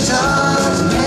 Guitars